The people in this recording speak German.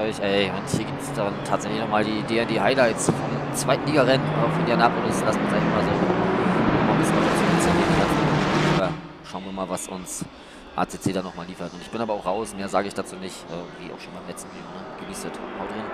Ja, euch, ey. Und hier gibt es dann tatsächlich nochmal die DND Highlights vom zweiten Ligarennen auf Indianapolis. Lassen wir uns einfach mal so mal ein bisschen was dazu erzählen. Schauen wir mal, was uns ACC da nochmal liefert. Und ich bin aber auch raus, mehr sage ich dazu nicht, äh, wie auch schon beim letzten Video. Ne? Genießt. Haut rein.